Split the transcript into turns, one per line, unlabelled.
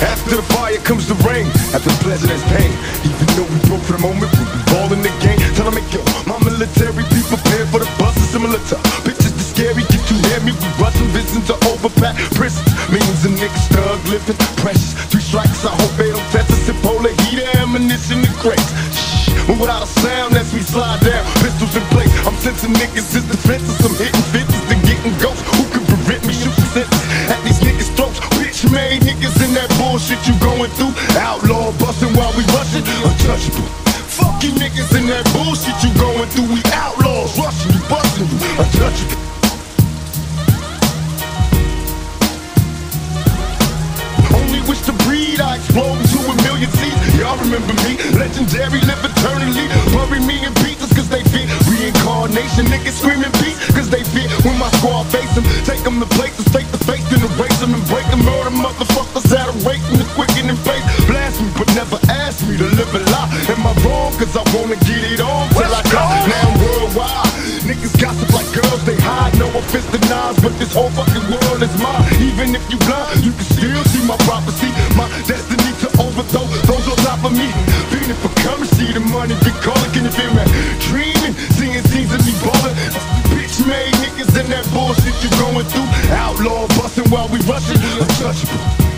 After the fire comes the rain, after the president's pain. Even though we broke for the moment, we be in the game. Tell them, yo, my military, be prepared for the bus, and similar to bitches the scary. Get you hear me? We rushing visions to overpack prisons. Millions of niggas thug living, precious. Three strikes, I hope they don't test us. Cipolla, heat, ammunition, and crates. But without a sound as we slide down, pistols in place. I'm sensing niggas' is defenses, I'm hitting 50. Bullshit you going through. Outlaw busting while we rushing. Untouchable. Fuck you niggas in that bullshit you going through. We outlaws rushing you, busting you. Untouchable. Only wish to breed, I explode into a million seeds. Y'all remember me, legendary, live eternally. Bury me in cause never ask me to live a lie. Am I wrong? Cause I wanna get it on till I die. Now I'm worldwide. Niggas gossip like girls, they hide. No offense to Nas, but this whole fucking world is mine. Even if you blind, you can still see my prophecy. My destiny to overthrow those on top of me. Feeling for currency, the money be calling. Can you feel me? Dreaming, seeing scenes of me ballin'. Bitch made niggas in that bullshit you're going through. Outlaw busting while we rushing. Untouchable.